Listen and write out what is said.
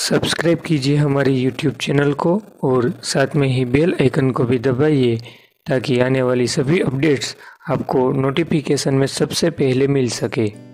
Subscribe कीजिए हमारे YouTube channel को और साथ में ही बेल आइकन को भी दबाइए ताकि आने वाली सभी अपडेट्स आपको नोटिफिकेशन में सबसे पहले मिल सके।